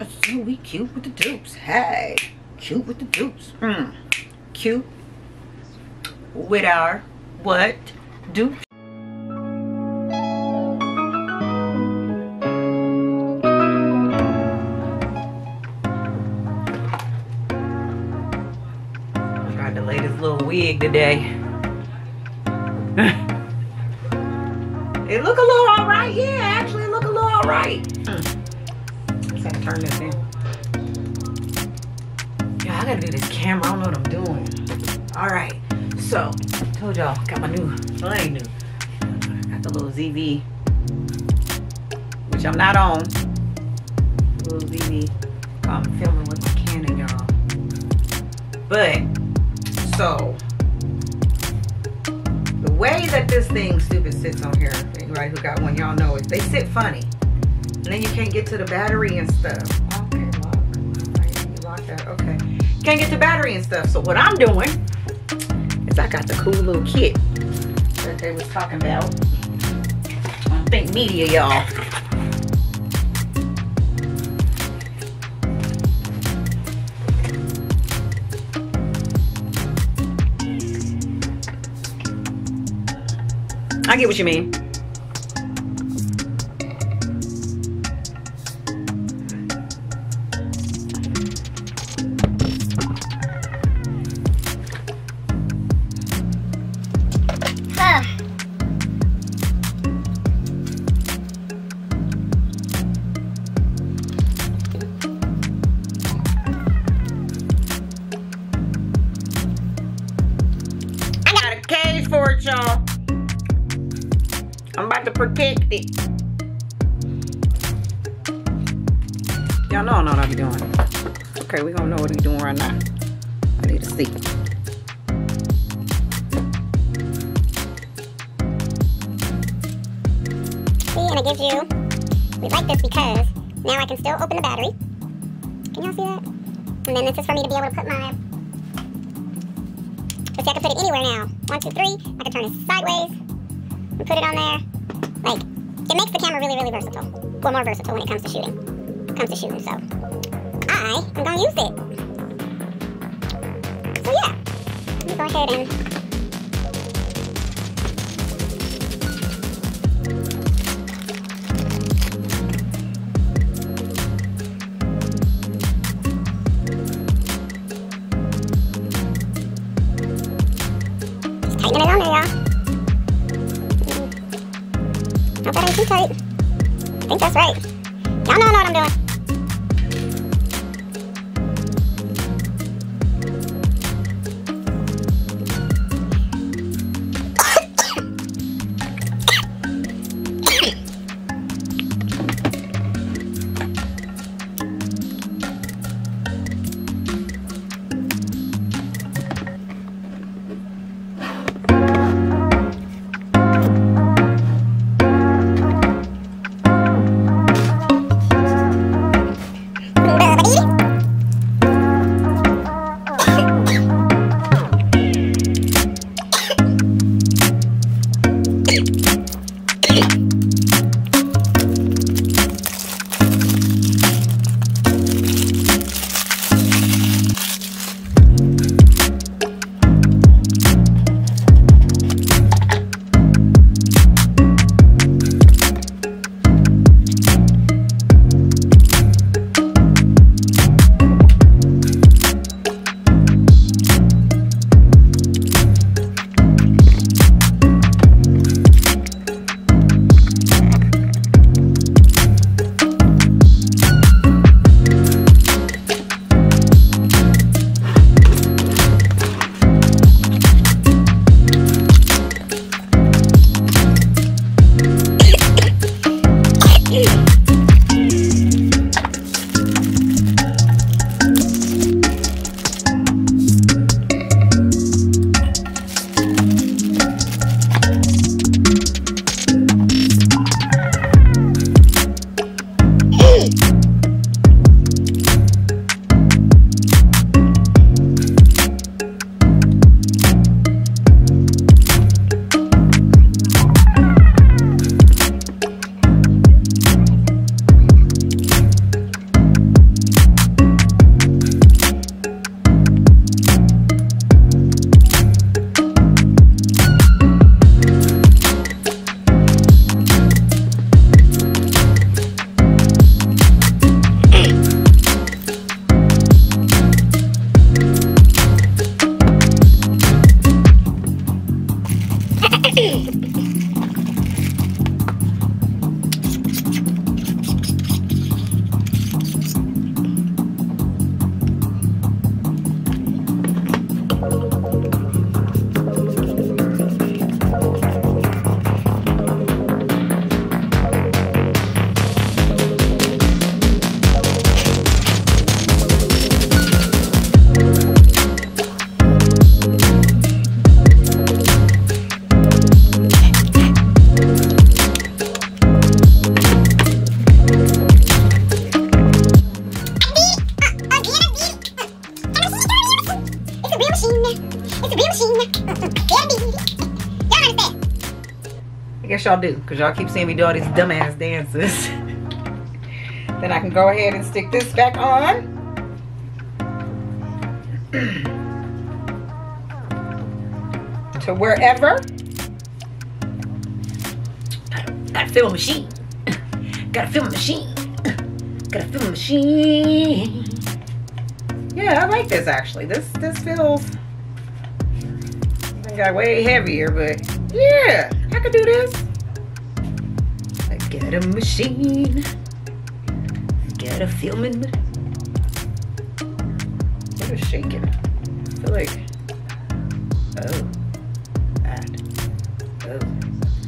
So we cute with the dupes. Hey, cute with the dupes. Mm. Cute with our what? Dupes. Tried the latest little wig today. it look a little alright. Yeah, actually it look a little alright. Mm. Yeah, I gotta do this camera. I don't know what I'm doing. Alright. So, told y'all, got my new, well ain't new. Got the little ZV. Which I'm not on. Little ZV. I'm filming with my Canon, y'all. But so the way that this thing stupid sits on here, anybody who got one, y'all know it. They sit funny. And then you can't get to the battery and stuff. Okay, lock. You lock that. Okay. Can't get the battery and stuff. So what I'm doing is I got the cool little kit that they was talking about. Think media, y'all. I get what you mean. Versatile when it comes to shooting. Comes to shooting, so I am gonna use it. So yeah, let me go ahead and because y'all keep seeing me do all these dumbass dances. then I can go ahead and stick this back on. to wherever. Gotta, fill a machine. gotta fill a machine. gotta fill a machine. Yeah, I like this actually. This this feels I got way heavier, but yeah, I could do this. Get a machine. Get a filming. Was shaking. I feel like oh that. Oh.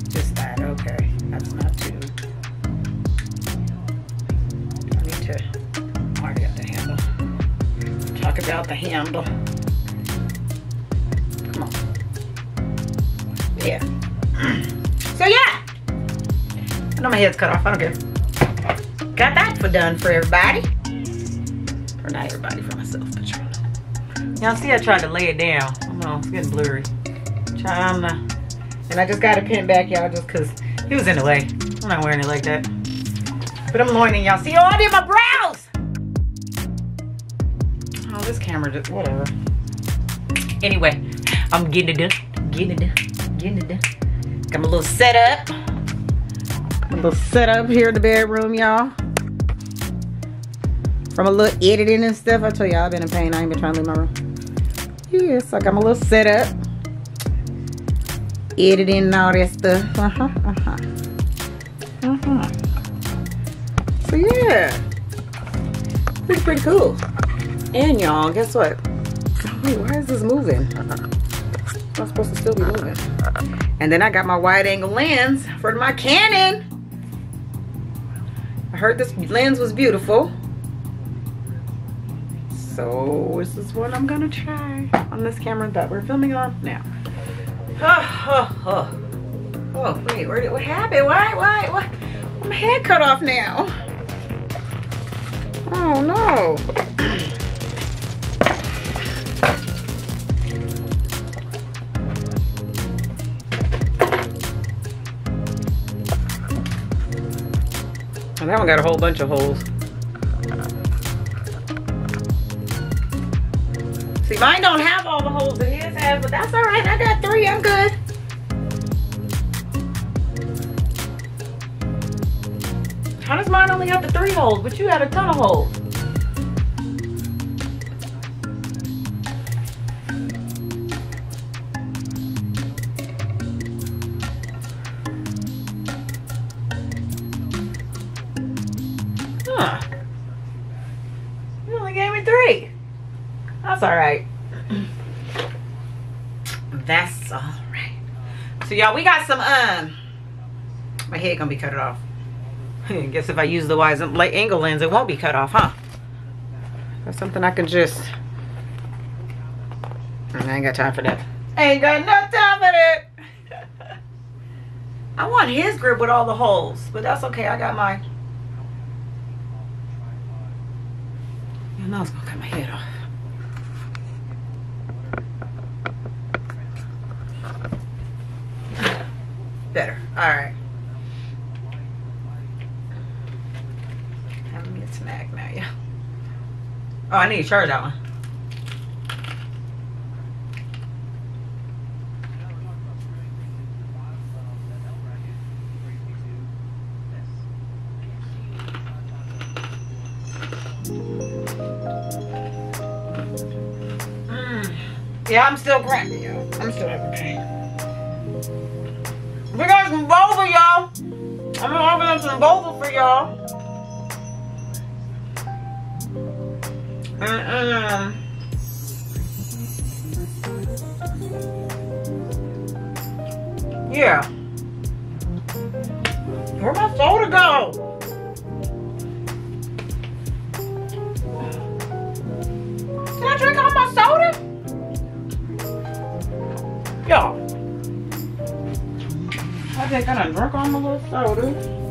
Just that, okay. That's not too I need to I already got the handle. Talk about the handle. Come on. Yeah. Know my head's cut off. I don't care. Got that for done for everybody. Or not everybody, for myself, but Y'all see I tried to lay it down. I know, it's getting blurry. Trying to, and I just got to pin back, y'all, just because he was in the way. I'm not wearing it like that. But I'm learning, y'all. See, oh, I did my brows! Oh, this camera just, whatever. Anyway, I'm getting it done. Getting it done. Getting it done. Got my little setup. Little setup here in the bedroom, y'all. From a little editing and stuff. I tell y'all, I've been in pain. I ain't been trying to leave my room. Yes, I got my little setup. Editing and all that stuff. Uh-huh, uh-huh. Uh-huh. So yeah. Pretty, pretty cool. And y'all, guess what? Wait, why is this moving? I'm supposed to still be moving. And then I got my wide angle lens for my Canon. Heard this lens was beautiful. So this is what I'm gonna try on this camera that we're filming on now. Oh, oh, oh. oh wait, where did, what happened? Why, why, why? My head cut off now. Oh no. And that one got a whole bunch of holes. See, mine don't have all the holes that his has, but that's all right. I got three. I'm good. How does mine only have the three holes, but you had a ton of holes? So y'all, we got some, um, my head gonna be cut off. I guess if I use the wide angle lens, it won't be cut off, huh? That's something I can just, I ain't got time for that. Ain't got no time for that. I want his grip with all the holes, but that's okay. I got mine. You know it's gonna cut my head off. Better. Alright. Having me a snack now, yeah. Oh, I need to charge that one. Mm. Yeah, I'm still cramping, I'm gonna open up some boba for y'all. And, um, yeah. I all my little soda.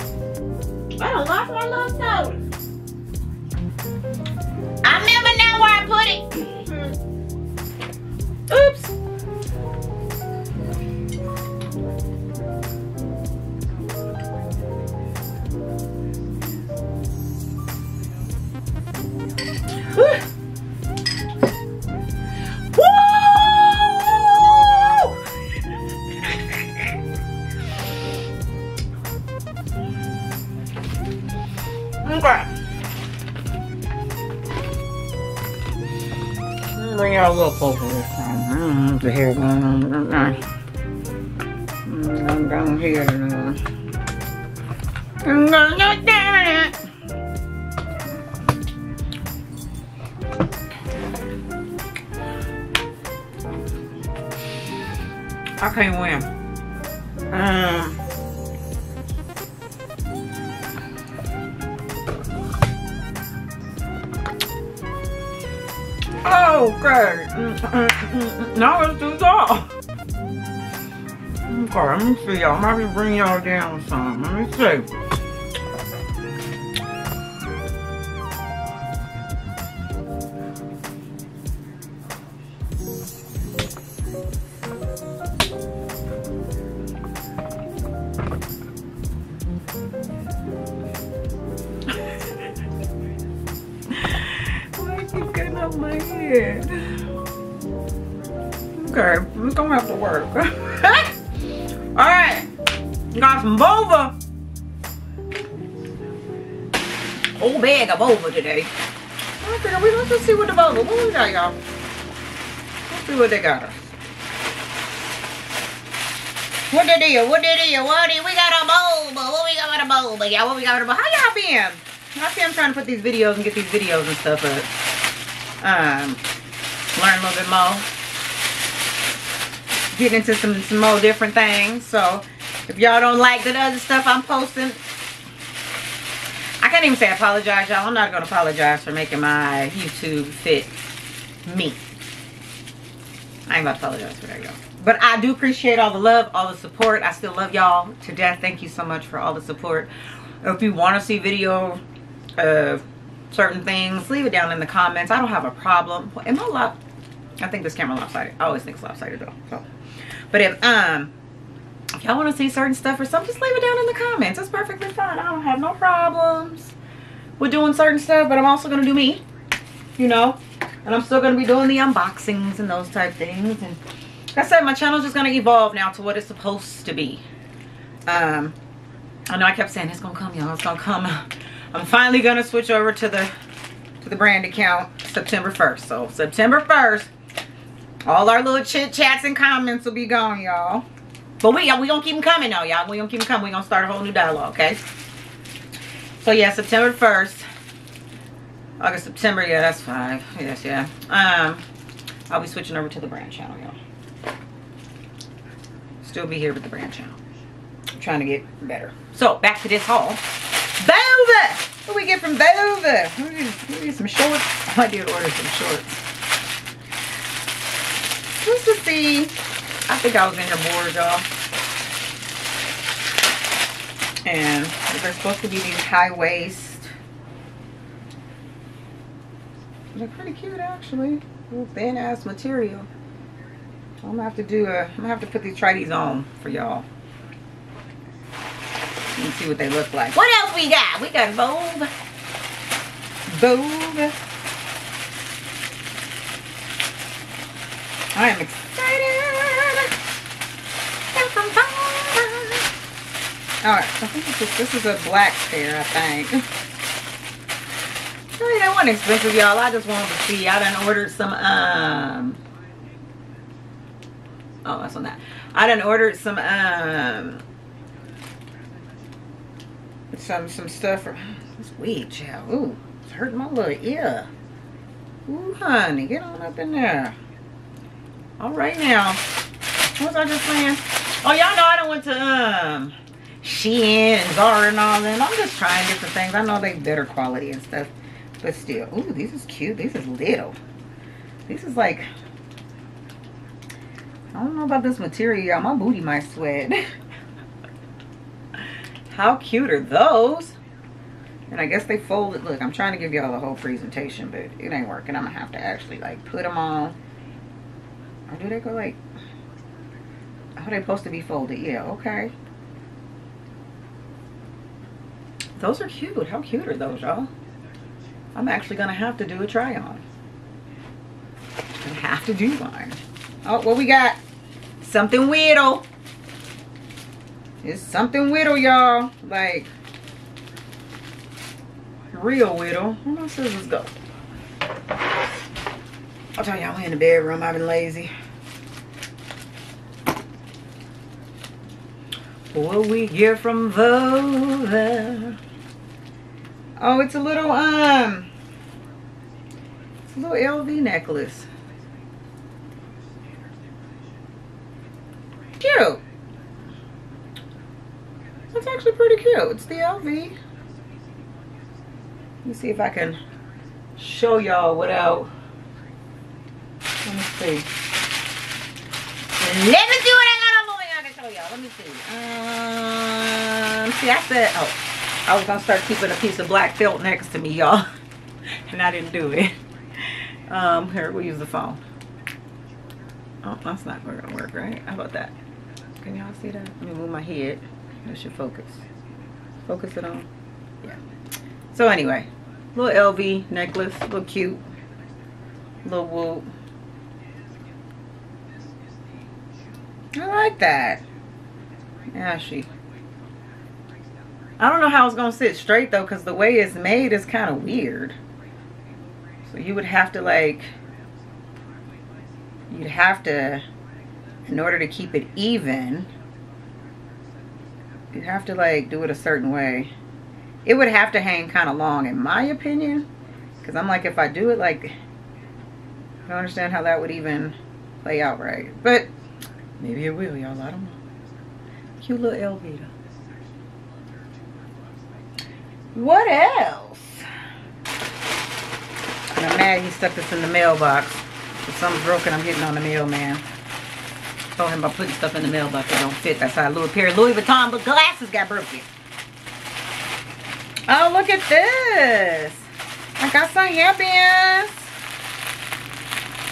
Y'all down some. Let me see. Why keep getting up my head? Okay, we're gonna have to work. boba today. Okay, we let's just see what the boba. What we got, y'all? Let's see what they got us. What they do? What they do? What did we got a boba? What we got with a boba? Yeah, what we got with a boba? How y'all been? I see I'm trying to put these videos and get these videos and stuff up. Um, learn a little bit more. Get into some, some more different things. So, if y'all don't like the other stuff I'm posting, can't even say apologize, y'all. I'm not going to apologize for making my YouTube fit me. I ain't about to apologize for that, y'all. But I do appreciate all the love, all the support. I still love y'all to death. Thank you so much for all the support. If you want to see video of certain things, leave it down in the comments. I don't have a problem. Am I lop? I think this camera lopsided. I always think it's lopsided though. So, but if um, y'all want to see certain stuff or something, just leave it down in the comments. It's perfectly fine. I don't have no problems with doing certain stuff. But I'm also gonna do me, you know, and I'm still gonna be doing the unboxings and those type things. And like I said, my channel's just gonna evolve now to what it's supposed to be. Um, I know I kept saying it's gonna come, y'all. It's gonna come. I'm finally gonna switch over to the to the brand account September 1st. So September 1st, all our little chit chats and comments will be gone, y'all. But we we gonna keep them coming though, y'all. We gonna keep them coming. We gonna start a whole new dialogue, okay? So yeah, September 1st. August, September, yeah, that's five. Yes, yeah. Um, I'll be switching over to the brand channel, y'all. Still be here with the brand channel. I'm trying to get better. So back to this haul. Velvet! What we get from Velvet? We get some shorts. I did order some shorts. Just to see. I think I was in here bored, y'all. And they're supposed to be these high waist. They're pretty cute actually. Little thin ass material. I'm gonna have to do a I'm gonna have to put these try these on for y'all. Me see what they look like. What else we got? We got Vogue. Vogue. I am excited. Alright, I think this is, this is a black pair, I think. Really, they weren't expensive, y'all. I just wanted to see. I done ordered some, um... Oh, that's on that. I done ordered some, um... Some, some stuff from... This weed, child. Ooh, it's hurting my little ear. Ooh, honey, get on up in there. All right now. What was I just saying? Oh, y'all know I done went to, um... Shein and Zara and all them. I'm just trying different things. I know they better quality and stuff. But still. Ooh, these is cute. These is little. This is like... I don't know about this material, y'all. My booty might sweat. How cute are those? And I guess they folded. Look, I'm trying to give y'all the whole presentation, but it ain't working. I'm going to have to actually, like, put them on. Or do they go, like... How they supposed to be folded? Yeah, okay. Those are cute. How cute are those, y'all? I'm actually going to have to do a try on. I have to do one. Oh, what we got? Something whittle. It's something whittle, y'all. Like, real whittle. Where my scissors go? I'll tell y'all in the bedroom. I've been lazy. What we get from Vova. Oh, it's a little um it's a little LV necklace. Cute. That's actually pretty cute. It's the LV. Let me see if I can show y'all without. Let me see. Let me see what I got on I can show y'all. Let me see. Um, see, I said, oh, I was gonna start keeping a piece of black felt next to me, y'all, and I didn't do it. Um, here we'll use the phone. Oh, that's not gonna work, right? How about that? Can y'all see that? Let me move my head. That should focus. Focus it on. Yeah. So anyway, little LV necklace, little cute, little whoop. I like that. Yeah, she. I don't know how it's gonna sit straight though, because the way it's made is kind of weird. So you would have to like, you'd have to, in order to keep it even, you'd have to like do it a certain way. It would have to hang kind of long in my opinion. Because I'm like, if I do it like, I don't understand how that would even play out right. But maybe it will, y'all. I don't know. Cute little Elvita. What else? And I'm mad he stuck this in the mailbox. If something's broken, I'm hitting on the mailman. Told him about putting stuff in the mailbox that don't fit. That's how a little pair of Louis Vuitton but glasses got broken. Oh, look at this. I got some headbands.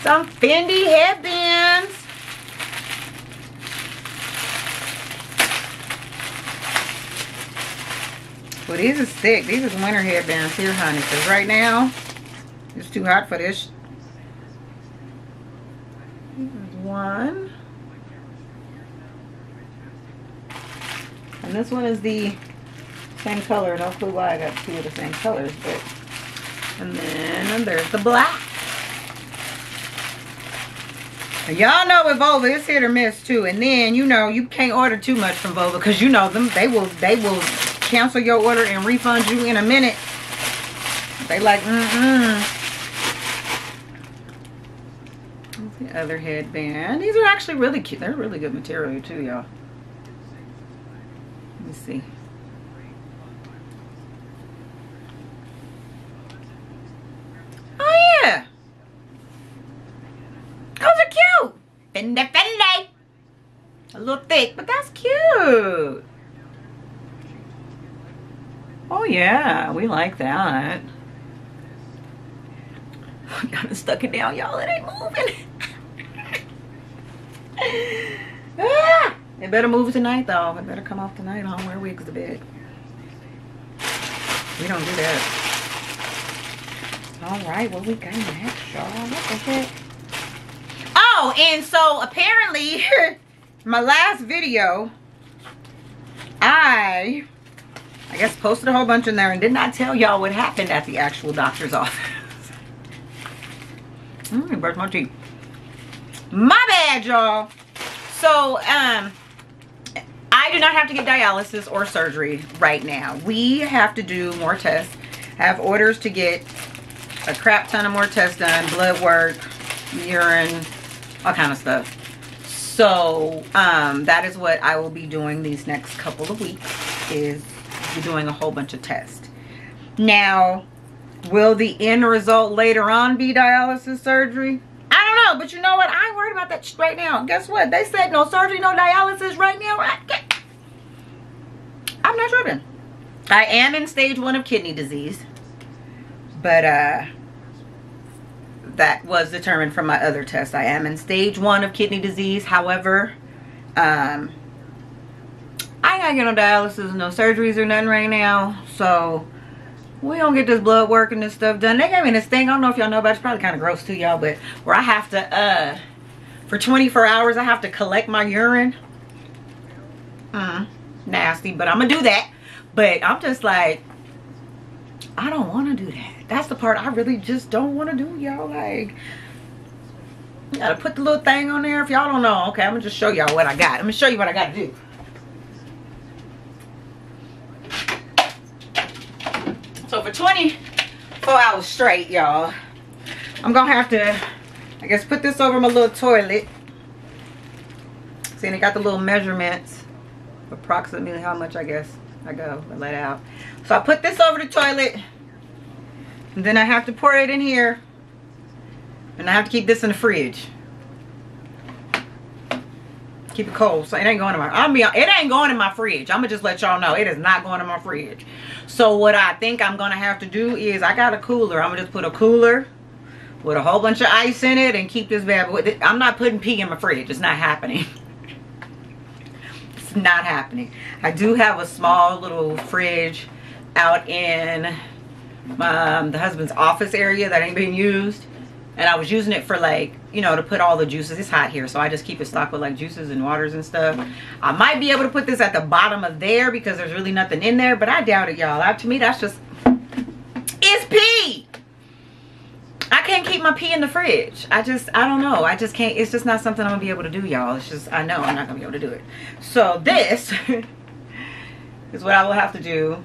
Some Fendi headbands. Well, these are thick. These are winter headbands here, honey. Because right now, it's too hot for this. One. And this one is the same color. No clue why I got two of the same colors, but and then there's the black. Y'all know with Vova, it's hit or miss too. And then you know you can't order too much from Vova because you know them they will they will cancel your order and refund you in a minute. They like mm-mm. The other headband. These are actually really cute. They're really good material too, y'all. Let me see. Oh yeah. Those are cute. A little thick, but that's cute. Oh yeah, we like that. I Got it stuck it down, y'all. It ain't moving. ah, it better move tonight, though. It better come off tonight. I don't wear wigs to bed. We don't do that. All right, what we got next, y'all? What the heck? Oh, and so apparently, my last video, I, I guess posted a whole bunch in there and did not tell y'all what happened at the actual doctor's office. Mmm, brush my teeth. My bad, y'all. So, um, I do not have to get dialysis or surgery right now. We have to do more tests. I have orders to get a crap ton of more tests done, blood work, urine, all kind of stuff. So, um, that is what I will be doing these next couple of weeks is doing a whole bunch of tests. Now, Will the end result later on be dialysis surgery? I don't know, but you know what? I ain't worried about that right now. Guess what? They said no surgery, no dialysis right now. I'm not tripping. I am in stage one of kidney disease. But uh, that was determined from my other test. I am in stage one of kidney disease. However, um, I ain't gotta get no dialysis, no surgeries or nothing right now. So we don't get this blood work and this stuff done. They gave me this thing. I don't know if y'all know about it. It's probably kind of gross to y'all, but where I have to, uh, for 24 hours, I have to collect my urine. Uh, nasty, but I'm to do that. But I'm just like, I don't want to do that. That's the part I really just don't want to do, y'all. Like, Gotta put the little thing on there. If y'all don't know, okay, I'm gonna just show y'all what I got. I'm gonna show you what I gotta do. So for 24 hours straight, y'all, I'm gonna have to, I guess, put this over my little toilet. See, and it got the little measurements, approximately how much I guess I go and let out. So I put this over the toilet, and then I have to pour it in here, and I have to keep this in the fridge. Keep it cold, so it ain't going in my. Be. It ain't going in my fridge. I'm gonna just let y'all know it is not going in my fridge. So what I think I'm gonna have to do is I got a cooler. I'm gonna just put a cooler with a whole bunch of ice in it and keep this bad boy. I'm not putting pee in my fridge. It's not happening. it's not happening. I do have a small little fridge out in um, the husband's office area that ain't being used. And I was using it for like, you know, to put all the juices. It's hot here, so I just keep it stocked with like juices and waters and stuff. I might be able to put this at the bottom of there because there's really nothing in there, but I doubt it, y'all. To me, that's just, it's pee. I can't keep my pee in the fridge. I just, I don't know. I just can't, it's just not something I'm gonna be able to do, y'all. It's just, I know I'm not gonna be able to do it. So this is what I will have to do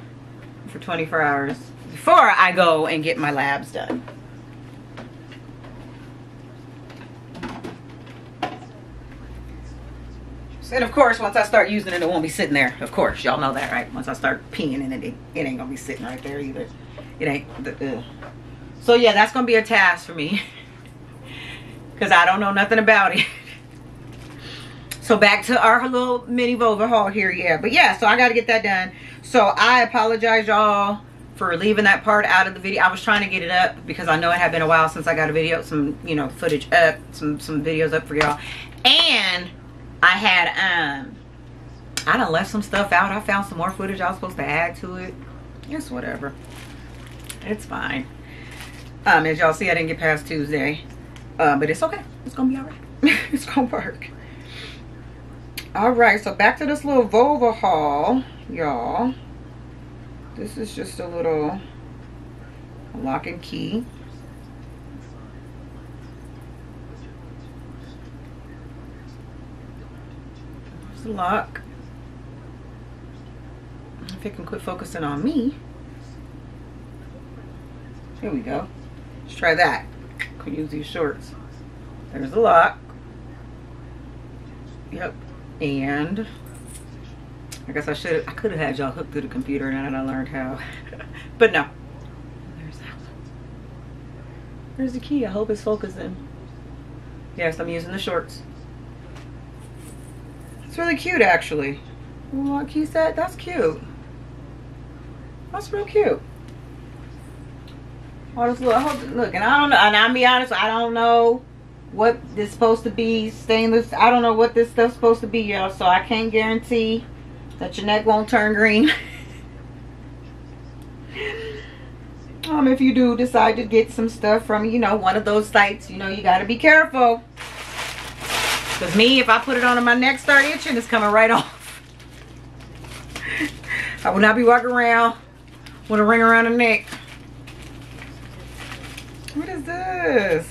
for 24 hours before I go and get my labs done. And of course, once I start using it, it won't be sitting there. Of course, y'all know that, right? Once I start peeing in it, it, ain't gonna be sitting right there either. It ain't. The. So yeah, that's gonna be a task for me, cause I don't know nothing about it. So back to our little mini Vova haul here, yeah. But yeah, so I got to get that done. So I apologize, y'all, for leaving that part out of the video. I was trying to get it up because I know it had been a while since I got a video, some you know footage up, some some videos up for y'all, and I had, um, I done left some stuff out. I found some more footage I was supposed to add to it. It's whatever. It's fine. Um, as y'all see, I didn't get past Tuesday. Uh, but it's okay. It's gonna be all right. it's gonna work. All right, so back to this little Vova haul, y'all. This is just a little lock and key. Lock. If it can quit focusing on me. Here we go. Let's try that. Can use these shorts. There's the lock. Yep. And I guess I should I could have had y'all hooked to the computer now that I learned how. but no. There's that one. There's the key. I hope it's focusing. Yes, I'm using the shorts. It's really cute, actually. What he said? That's cute. That's real cute. Oh, this little, look, and I don't know, and I'll be honest, I don't know what this supposed to be stainless. I don't know what this stuff's supposed to be, y'all, so I can't guarantee that your neck won't turn green. um, if you do decide to get some stuff from, you know, one of those sites, you know, you got to be careful. Me, if I put it on and my neck start itching, it's coming right off. I will not be walking around with a ring around the neck. What is this?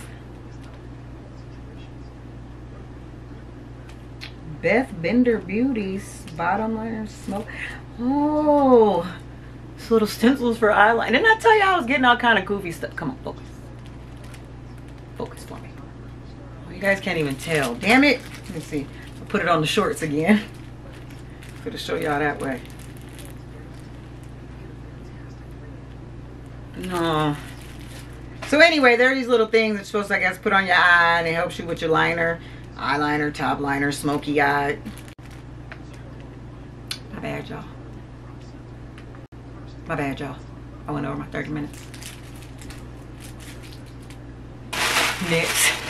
Beth Bender Beauties bottom liner smoke. Oh, this little stencils for eyeliner. Didn't I tell you I was getting all kind of goofy stuff? Come on, focus. Focus me guys can't even tell. Damn it. Let me see. I'll put it on the shorts again. For to show y'all that way. No. So anyway, there are these little things that's supposed to, I guess, put on your eye and it helps you with your liner. Eyeliner, top liner, smoky eye. My bad, y'all. My bad, y'all. I went over my 30 minutes. Next.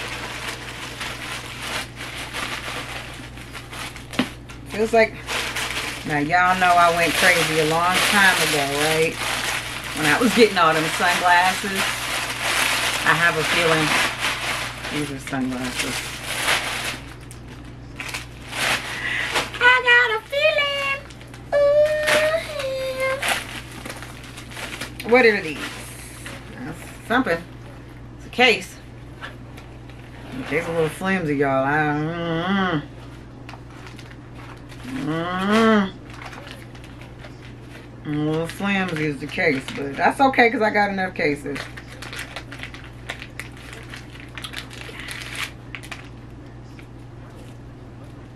Feels like, now y'all know I went crazy a long time ago, right? When I was getting all them sunglasses. I have a feeling these are sunglasses. I got a feeling. Ooh. What are these? That's something. It's a case. It's a little flimsy, y'all. I, mm, mm, a little flimsy is the case, but that's okay because I got enough cases.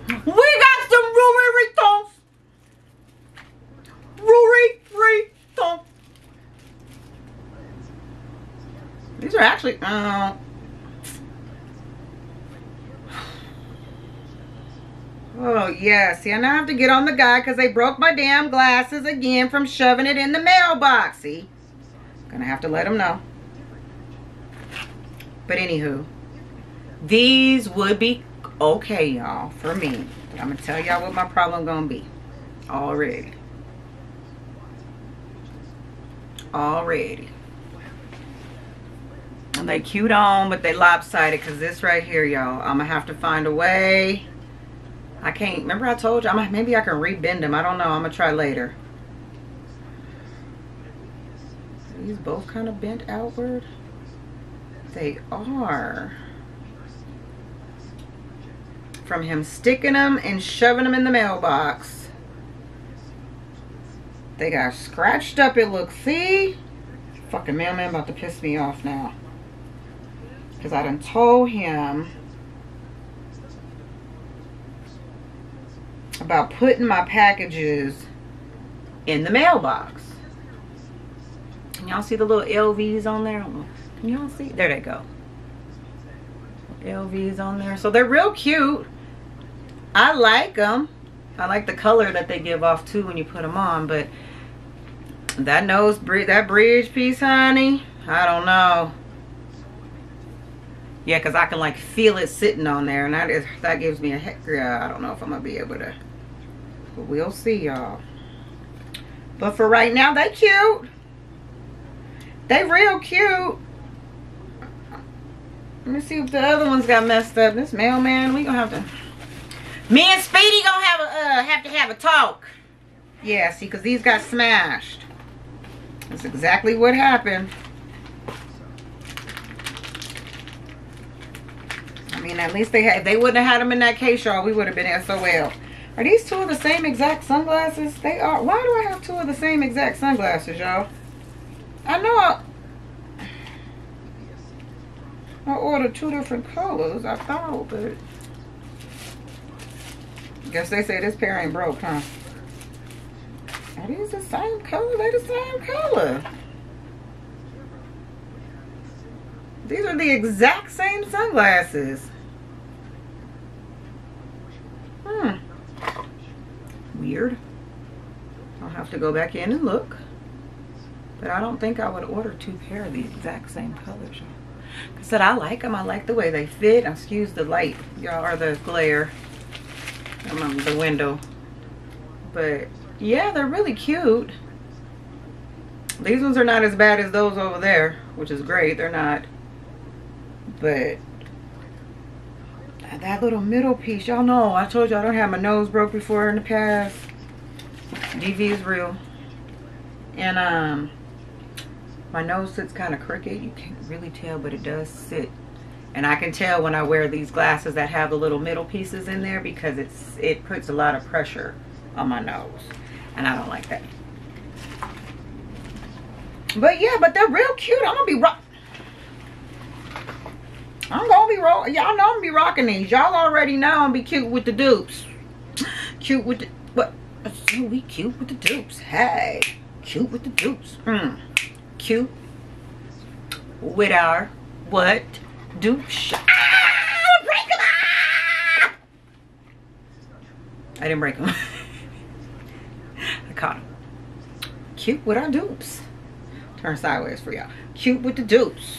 We got some Ruri Ritons. Ruri Ritons. These are actually, uh, Oh, yeah. See, I now have to get on the guy because they broke my damn glasses again from shoving it in the mailbox. See? Gonna have to let them know. But anywho, these would be okay, y'all, for me. But I'm gonna tell y'all what my problem gonna be. Already. Already. And they cute on, but they lopsided because this right here, y'all, I'm gonna have to find a way I can't, remember I told you, I'm, maybe I can rebend them. I don't know. I'm going to try later. These both kind of bent outward? They are. From him sticking them and shoving them in the mailbox. They got scratched up, it looks. See? Fucking mailman about to piss me off now. Because I done told him about putting my packages in the mailbox. Can y'all see the little LVs on there? Can y'all see? There they go. LVs on there. So they're real cute. I like them. I like the color that they give off too when you put them on. But that nose, that bridge piece, honey, I don't know. Yeah, because I can like feel it sitting on there. And that is that gives me a heck, yeah, I don't know if I'm going to be able to but we'll see y'all. But for right now, they cute. They real cute. Let me see if the other ones got messed up. This mailman, we gonna have to. Me and Speedy gonna have a uh, have to have a talk. Yeah, see, cause these got smashed. That's exactly what happened. I mean, at least they had. If they wouldn't have had them in that case, y'all, we would have been SOL. Are these two of the same exact sunglasses? They are. Why do I have two of the same exact sunglasses, y'all? I know I, I ordered two different colors, I thought, but guess they say this pair ain't broke, huh? Are these the same color? They the same color. These are the exact same sunglasses. Hmm weird. I'll have to go back in and look. But I don't think I would order two pair of the exact same colors. I said I like them. I like the way they fit. Excuse the light, y'all, or the glare on the window. But yeah, they're really cute. These ones are not as bad as those over there, which is great. They're not. But that little middle piece y'all know i told you i don't have my nose broke before in the past. Dv is real. And um my nose sits kind of crooked. You can't really tell but it does sit. And i can tell when i wear these glasses that have the little middle pieces in there because it's it puts a lot of pressure on my nose. And i don't like that. But yeah but they're real cute. I'm gonna be rock I'm gonna be rolling. Y'all know I'm gonna be rocking these. Y'all already know I'm be cute with the dupes. Cute with the what? We cute with the dupes. Hey, cute with the dupes. Hmm. Cute with our what? Dupe shot. Ah, break them! I didn't break them. I caught them. Cute with our dupes. Turn sideways for y'all. Cute with the dupes.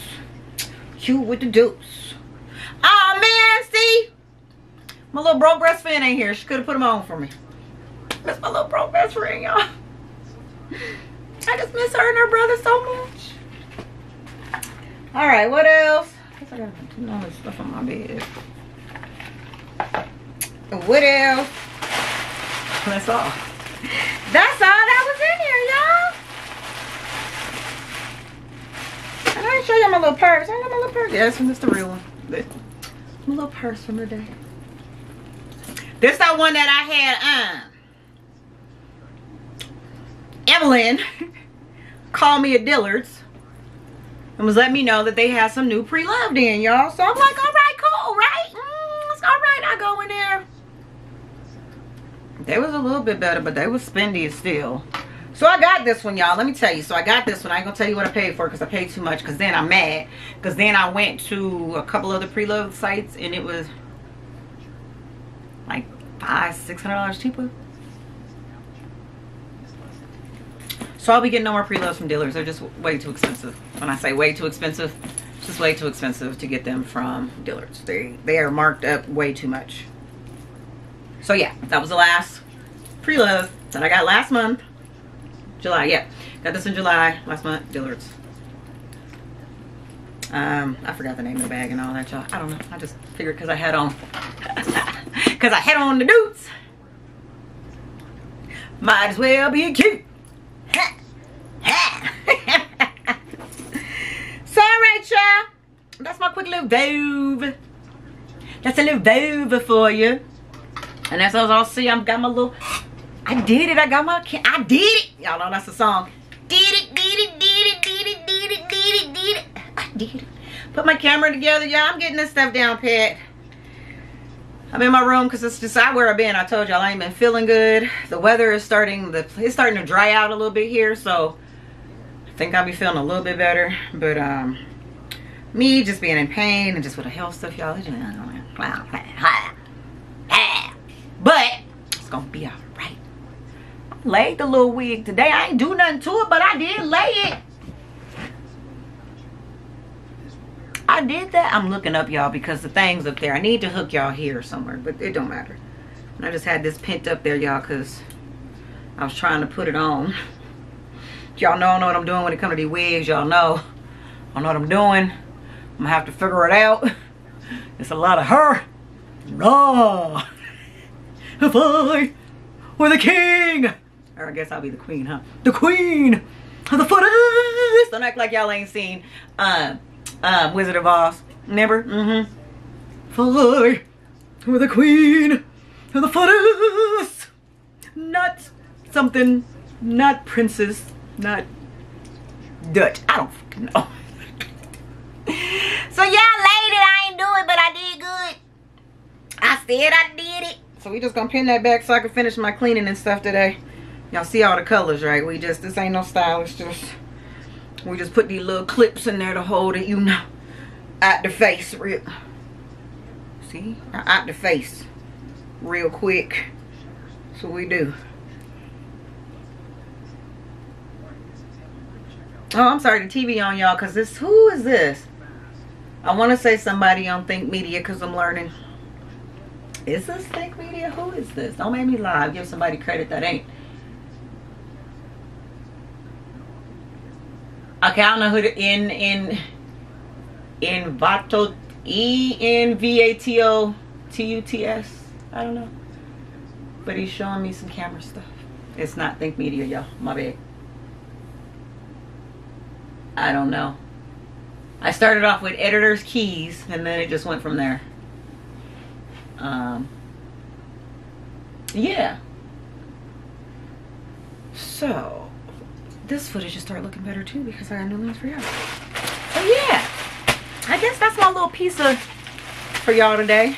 Cute with the dupes. Oh ah, man, see? My little broke best friend ain't here. She could have put them on for me. That's my little broke best friend, y'all. I just miss her and her brother so much. Alright, what else? I got all stuff on my bed. What else? That's all. That's all that was in here, y'all. And I didn't show you my little purse. I got my little purse. Yes, yeah, that's the real one. But My little purse from the day. This that one that I had, um, Evelyn called me at Dillard's and was letting me know that they had some new pre-loved in, y'all. So I'm like, all right, cool, right? Mm, it's all right, I go in there. They was a little bit better, but they was spendy still. So I got this one, y'all. Let me tell you. So I got this one. I ain't gonna tell you what I paid for because I paid too much. Because then I'm mad. Because then I went to a couple other preload sites and it was like five, six hundred dollars cheaper. So I'll be getting no more preloads from dealers. They're just way too expensive. When I say way too expensive, it's just way too expensive to get them from dealers. They they are marked up way too much. So yeah, that was the last preload that I got last month. July, yeah. Got this in July, last month, Dillard's. Um, I forgot the name of the bag and all that, y'all. I don't know. I just figured because I had on, because I had on the boots. Might as well be cute. so, alright. That's my quick little Vova. That's a little Vova for you. And as I all see, I've got my little I did it. I got my, I did it. Y'all know that's a song. Did it, did it, did it, did it, did it, did it, did it. I did it. Put my camera together, y'all. I'm getting this stuff down pat. I'm in my room because it's just out where I've been. I told y'all I ain't been feeling good. The weather is starting, the it's starting to dry out a little bit here. So I think I'll be feeling a little bit better. But um, me just being in pain and just with the health stuff, y'all. But it's to be all right laid the little wig today. I ain't do nothing to it, but I did lay it. I did that. I'm looking up y'all because the thing's up there. I need to hook y'all here somewhere, but it don't matter. And I just had this pent up there, y'all, because I was trying to put it on. Y'all know, know what I'm doing when it comes to these wigs. Y'all know. I know what I'm doing. I'm going to have to figure it out. It's a lot of her. No. If I were the king. Or I guess I'll be the queen, huh? The queen of the forest. Don't act like y'all ain't seen um, um, Wizard of Oz. Never? Mm-hmm. For with the queen of the forest. Not something, not princess, not Dutch. I don't fucking know. so y'all laid it. I ain't do it, but I did good. I said I did it. So we just gonna pin that back so I can finish my cleaning and stuff today. Y'all see all the colors, right? We just, this ain't no style. It's just, we just put these little clips in there to hold it, you know, out the face. Real, see? Uh, out the face. Real quick. so we do. Oh, I'm sorry, the TV on y'all, because this, who is this? I want to say somebody on Think Media because I'm learning. Is this Think Media? Who is this? Don't make me lie. Give somebody credit that ain't. Okay, I don't know who the in in Envato E N V A T O T U T S. I don't know. But he's showing me some camera stuff. It's not Think Media, y'all. My bad. I don't know. I started off with editor's keys and then it just went from there. Um, yeah. So, this footage just started looking better too because I got new lens for y'all. So yeah, I guess that's my little piece of for y'all today.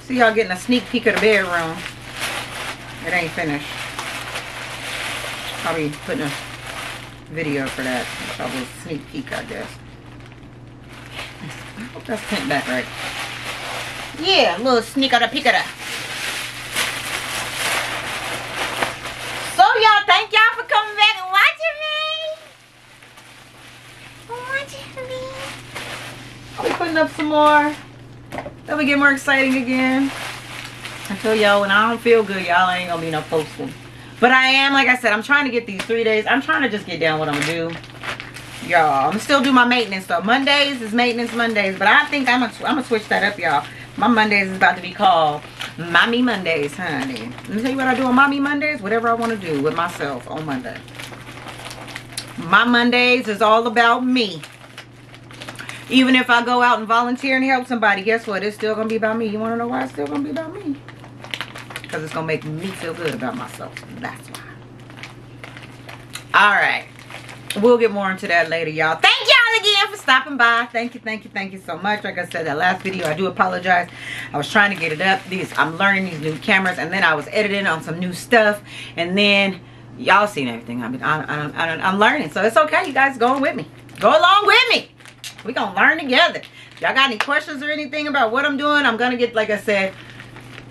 See y'all getting a sneak peek of the bedroom. It ain't finished. I'll be putting a video for that. A little sneak peek, I guess. I hope that's pinned back right. Yeah, a little sneak of the peek of the up some more. Then we get more exciting again. I tell y'all, when I don't feel good, y'all ain't gonna be no posting. But I am, like I said, I'm trying to get these three days. I'm trying to just get down what I'm gonna do. Y'all, I'm still do my maintenance though. Mondays is maintenance Mondays, but I think I'm gonna, I'm gonna switch that up, y'all. My Mondays is about to be called Mommy Mondays, honey. Let me tell you what I do on Mommy Mondays. Whatever I want to do with myself on Monday. My Mondays is all about me. Even if I go out and volunteer and help somebody, guess what? It's still gonna be about me. You wanna know why it's still gonna be about me? Because it's gonna make me feel good about myself. That's why. All right. We'll get more into that later, y'all. Thank y'all again for stopping by. Thank you, thank you, thank you so much. Like I said, that last video, I do apologize. I was trying to get it up. These I'm learning these new cameras, and then I was editing on some new stuff, and then y'all seen everything. I mean, I, I, I, I'm learning, so it's okay. You guys going with me. Go along with me. We gonna learn together. Y'all got any questions or anything about what I'm doing? I'm gonna get, like I said,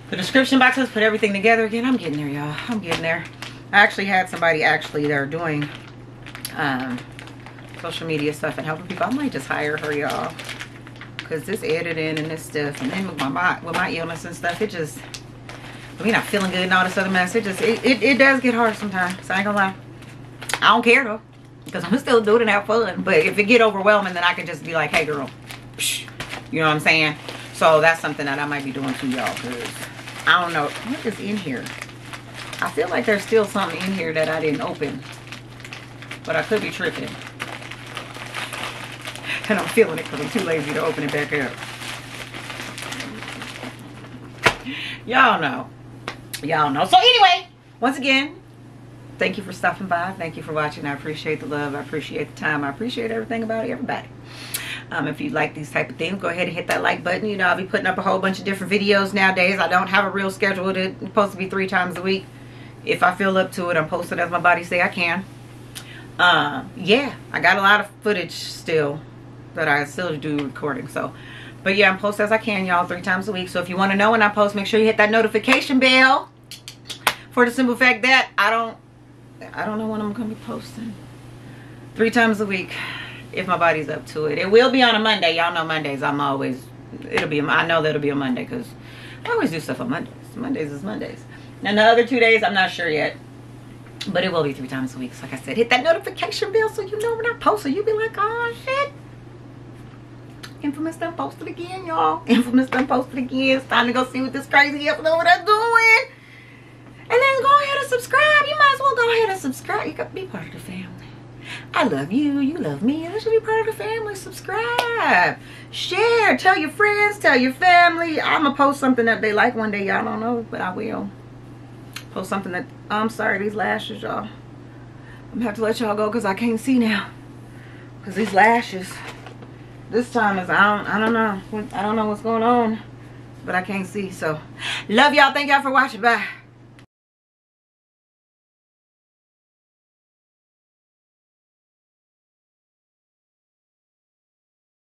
the description boxes, put everything together again. I'm getting there, y'all. I'm getting there. I actually had somebody actually there doing um, social media stuff and helping people. I might just hire her, y'all. Because this editing and this stuff, and then with my, with my illness and stuff, it just, mean, not feeling good and all this other mess. It just, it, it, it does get hard sometimes. So I ain't gonna lie. I don't care though. Because I'm still doing it have fun. But if it get overwhelming, then I can just be like, hey girl. You know what I'm saying? So that's something that I might be doing to y'all. Because I don't know. What is in here? I feel like there's still something in here that I didn't open. But I could be tripping. And I'm feeling it because I'm too lazy to open it back up. Y'all know. Y'all know. So anyway, once again, thank you for stopping by. Thank you for watching. I appreciate the love. I appreciate the time. I appreciate everything about everybody. Um, if you like these type of things, go ahead and hit that like button. You know, I'll be putting up a whole bunch of different videos nowadays. I don't have a real schedule. It's supposed to be three times a week. If I feel up to it, I'm posting as my body say I can uh, yeah, I got a lot of footage still that I still do recording. So, but yeah, I'm post as I can, y'all, three times a week. So if you want to know when I post, make sure you hit that notification bell. For the simple fact that I don't, I don't know when I'm gonna be posting. Three times a week, if my body's up to it. It will be on a Monday. Y'all know Mondays. I'm always, it'll be. I know that'll be a Monday because I always do stuff on Mondays. Mondays is Mondays. And the other two days, I'm not sure yet but it will be three times a week. So like I said, hit that notification bell so you know when I post. So you be like, oh shit. Infamous done posted again, y'all. Infamous done posted again. It's time to go see what this crazy episode over there doing. And then go ahead and subscribe. You might as well go ahead and subscribe. You got be part of the family. I love you. You love me. You should be part of the family. Subscribe. Share. Tell your friends. Tell your family. I'm going to post something that they like one day. Y'all don't know, but I will post something that I'm sorry these lashes y'all I'm gonna have to let y'all go because I can't see now because these lashes this time is I don't I don't know I don't know what's going on but I can't see so love y'all thank y'all for watching bye